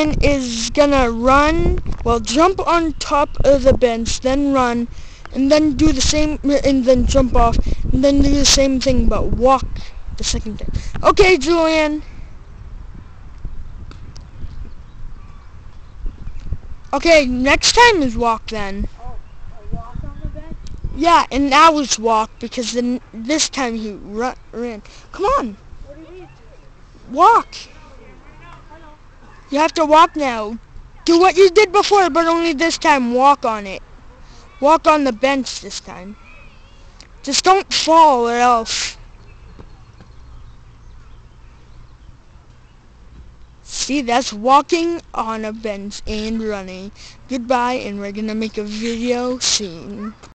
Is gonna run, well jump on top of the bench, then run, and then do the same, and then jump off, and then do the same thing, but walk the second time. Okay, Julian. Okay, next time is walk then. Oh, walk the? Yeah, and now it's walk because then this time he run, ran. Come on, What do you mean? walk. You have to walk now. Do what you did before, but only this time walk on it. Walk on the bench this time. Just don't fall or else. See, that's walking on a bench and running. Goodbye, and we're gonna make a video soon.